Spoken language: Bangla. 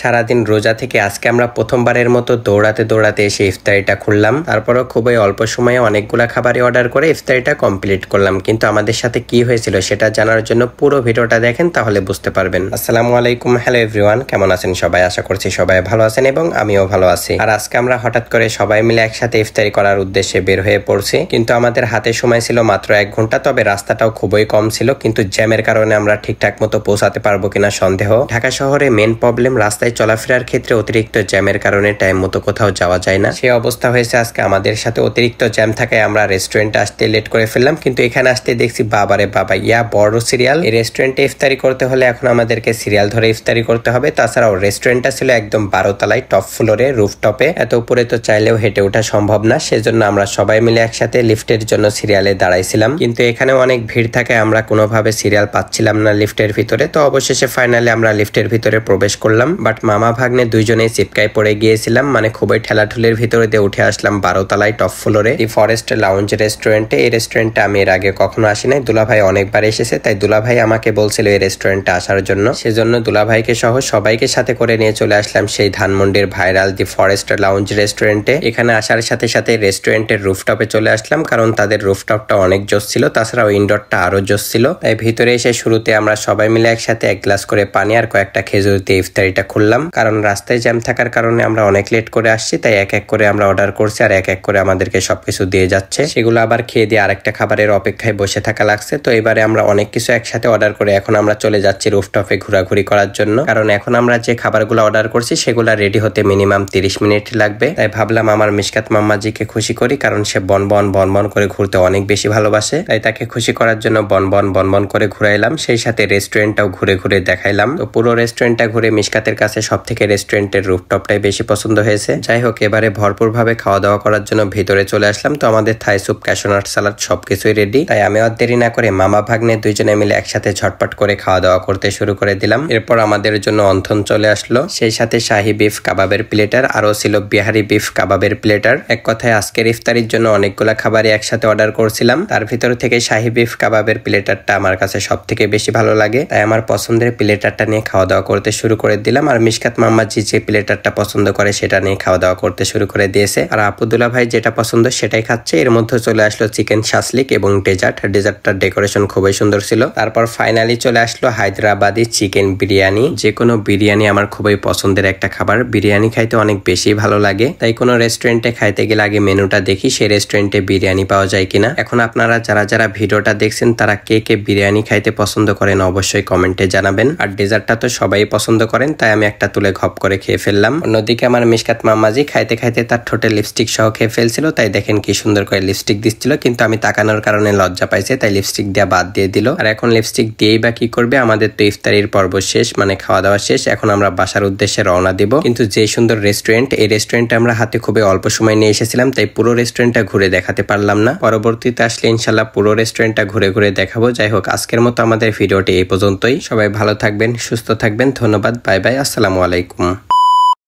সারাদিন রোজা থেকে আজকে আমরা প্রথমবারের মতো দৌড়াতে দৌড়াতে এসে ইফতারিটা খুললাম। তারপরও খুবই অল্প সময়ে অনেকগুলা খাবারই অর্ডার করে ইফতারিটা কমপ্লিট করলাম। কিন্তু আমাদের সাথে কি হয়েছিল সেটা জানার জন্য পুরো ভিডিওটা দেখেন তাহলে বুঝতে পারবেন। আসসালামু আলাইকুম হ্যালো এভরিওয়ান কেমন আছেন সবাই? আশা করছি সবাই ভালো আছেন এবং আমিও ভালো আছি। আর আজকে আমরা হঠাৎ করে সবাই মিলে একসাথে ইফতারি করার উদ্দেশ্যে বের হয়ে পড়ছি। কিন্তু আমাদের হাতে সময় ছিল মাত্র এক ঘণ্টা, তবে রাস্তাটাও খুবই কম ছিল। কিন্তু জ্যামের কারণে আমরা ঠিকঠাক মতো পৌঁছাতে পারব কিনা সন্দেহ। ঢাকা শহরে মেন প্রবলেম রাস্তায় চলাফেরার ক্ষেত্রে অতিরিক্ত জ্যামের কারণে টাইম মতো কোথাও যাওয়া যায় না। সে অবস্থা হয়েছে আজকে আমাদের সাথে। অতিরিক্ত জ্যাম থাকায় আমরা রেস্টুরেন্টে আসতে লেট করে ফেললাম। কিন্তু এখানে আসতে দেখছি বাবারে বাবা, ইয়া বড় সিরিয়াল এই রেস্টুরেন্টে ইফতারি করতে হলে এখন আমাদেরকে সিরিয়াল ধরে ইফতারি করতে হবে। তাছাড়াও রেস্টুরেন্টটা ছিল একদম বারো তলায় টপ ফ্লোরে রুফ টপে এত উপরে তো চাইলেও হেঁটে ওঠা সম্ভব না। সেজন্য আমরা সবাই মিলে একসাথে লিফটের জন্য সিরিয়ালে দাঁড়াইছিলাম। কিন্তু এখানে অনেক ভিড় থাকে, আমরা কোনোভাবে সিরিয়াল পাচ্ছিলাম না লিফটের ভিতরে। তো অবশেষে ফাইনালি আমরা লিফটের ভিতরে প্রবেশ করলাম। বাট মামা ভাগ্নে দুইজনেই চিপকায় পড়ে গিয়েছিলাম মানে খুবই ঠেলাঠুলির ভিতরে দিয়ে উঠে আসলাম বারোতলায় টপ ফ্লোরে। দি ফরেস্ট লাউঞ্জ রেস্টুরেন্টে এই রেস্টুরেন্টে আমি এর আগে কখনো আসি নাই দুলাভাই অনেকবার এসেছে, তাই দুলাভাই আমাকে বলছিল এই রেস্টুরেন্টে আসার জন্য। সেজন্য দুলাভাইকে সহ সবাইকে সাথে করে নিয়ে চলে আসলাম সেই ধানমন্ডির ভাইরাল দি ফরেস্ট লাউঞ্জ রেস্টুরেন্টে এখানে আসার সাথে সাথে রেস্টুরেন্টের রুফটপে চলে আসলাম, কারণ তাদের রুফটপটা অনেক জোস ছিল, তাছাড়াও ইনডোরটা আরও জোস ছিল। তাই ভিতরে এসে শুরুতে আমরা সবাই মিলে একসাথে এক গ্লাস করে পানি আর কয়েকটা খেজুর দিয়ে ইফতারিটা খুললাম কারণ রাস্তায় জ্যাম থাকার কারণে আমরা অনেক লেট করে আসছি, তাই এক এক করে আমরা অর্ডার করছি আর এক এক করে আমাদেরকে সবকিছু দিয়ে যাচ্ছে। সেগুলো আবার খেয়ে দিয়ে আরেকটা খাবারের অপেক্ষায় বসে থাকা লাগছে। তো এবারে আমরা অনেক কিছু একসাথে অর্ডার করে এখন আমরা চলে যাচ্ছি রুফটপে ঘোরাঘুরি করার জন্য। কারণ এখন আমরা যে খাবারগুলো অর্ডার করছি, সেগুলো রেডি হতে মিনিমাম তিরিশ মিনিট লাগবে। তাই ভাবলাম আমার মিসকাত মাম্মাজিকে খুশি করি, কারণ সে বন বন বন বন করে ঘুরতে অনেক বেশি ভালোবাসে। তাই তাকে খুশি করার জন্য বন বন বন বন করে ঘুরাইলাম। সেই সাথে রেস্টুরেন্টটাও ঘুরে ঘুরে দেখাইলাম। তো পুরো রেস্টুরেন্টটা ঘুরে মিসকাতের কাছে সব থেকে রেস্টুরেন্টের রুফটপটাই বেশি পছন্দ হয়েছে। যাই হোক এবারে ভরপুর ভাবে খাওয়া দাওয়া করার জন্য ভিতরে চলে আসলাম। তো আমাদের থাই স্যুপ ক্যাশোনাট সালাদ সবকিছুই রেডি তাই আমি আর দেরি না করে মামা ভাগ্নে দুইজনে মিলে একসাথে ঝটপট করে খাওয়া দাওয়া করতে শুরু করে দিলাম। এরপর আমাদের জন্য অন্থন চলে আসলো। সেই সাথে শাহি বিফ কাবাবের প্লেটার আরও ছিল বিহারি বিফ কাবাবের প্লেটার এক কথায়, আজকের ইফতারির জন্য অনেকগুলা খাবারই একসাথে অর্ডার করছিলাম। তার ভিতর থেকে শাহি বিফ কাবাবের প্লেটারটা আমার কাছে সব থেকে বেশি ভালো লাগে। তাই আমার পছন্দের প্লেটারটা নিয়ে খাওয়া দাওয়া করতে শুরু করে দিলাম। আর মিসকাত মাম্মাজি যে প্লেটারটা পছন্দ করে সেটা নিয়ে খাওয়া দাওয়া করতে শুরু করে দিয়েছে। আর আপুদুল্লা ভাই যেটা পছন্দ সেটাই খাচ্ছে। এর মধ্যে চলে আসলো চিকেন শাসলিক এবং ডেজার্ট। ডেজার্টটার ডেকোরেশন খুবই সুন্দর ছিল। তারপর ফাইনালি চলে আসলো হায়দ্রাবাদি চিকেন বিরিয়ানি। যে কোনো বিরিয়ানি আমার খুবই পছন্দের একটা খাবার। বিরিয়ানি খাইতে অনেক বেশি ভালো লাগে। তাই কোনো রেস্টুরেন্টে খাইতে গেলে আগে মেনুটা দেখি, সেই রেস্টুরেন্টে বিরিয়ানি পাওয়া যায় কিনা। এখন আপনারা যারা যারা ভিডিওটা দেখছেন, তারা কে কে বিরিয়ানি খাইতে পছন্দ করেন অবশ্যই কমেন্টে জানাবেন। আর ডেজার্টটা তো সবাই পছন্দ করেন, তাই আমি একটা তুলে ঘপ করে খেয়ে ফেললাম। অন্যদিকে আমার মিসকাত মাম্মাজি খাইতে খাইতে তার ঠোঁটে লিপস্টিক সহ খেয়ে ফেলছিল, তাই দেখেন কি সুন্দর করে লিপস্টিক দিচ্ছিল। কিন্তু আমি তাকানোর কারণে লজ্জা পাইছে, তাই লিপস্টিক দেওয়া বাদ দিয়ে দিল। আর এখন লিপস্টিক দিয়েই বা কি করবে, আমাদের তো ইফতারির পর্ব শেষ মানে খাওয়া দাওয়া শেষ, এখন আমরা বাসার উদ্দেশ্যে রওনা দিব। কিন্তু যে সুন্দর রেস্টুরেন্ট এই রেস্টুরেন্টে আমরা হাতে খুবই অল্প সময় নিয়ে এসেছিলাম, তাই পুরো রেস্টুরেন্টটা ঘুরে দেখাতে পারলাম না। পরবর্তীতে আসলে ইনশাল্লাহ পুরো রেস্টুরেন্টটা ঘুরে ঘুরে দেখাবো। যাই হোক, আজকের মতো আমাদের ভিডিওটি এই পর্যন্তই। সবাই ভালো থাকবেন, সুস্থ থাকবেন। ধন্যবাদ, বাই বাই আসসালামু আলাইকুম।